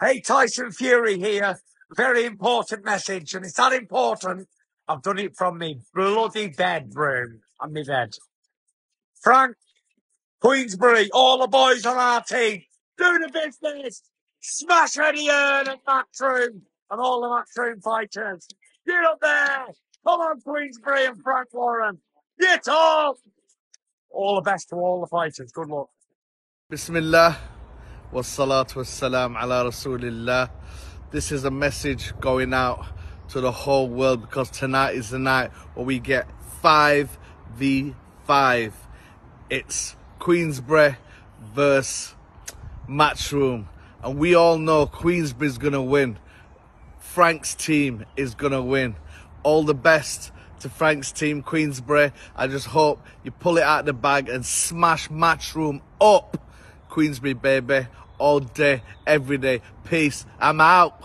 Hey, Tyson Fury here. Very important message, and it's that important. I've done it from me bloody bedroom on my bed. Frank Queensberry, all the boys on our team, do the business. Smash Eddie Hearn and Matchroom and all the Matchroom fighters. Get up there. Come on, Queensberry and Frank Warren. Get up. All the best to all the fighters. Good luck. Bismillah This is a message going out to the whole world because tonight is the night where we get 5v5. It's Queensberry versus Matchroom. And we all know Queensberry's going to win. Frank's team is going to win. All the best to Frank's team, Queensberry. I just hope you pull it out of the bag and smash Matchroom up. Queensberry, baby, all day, every day. Peace. I'm out.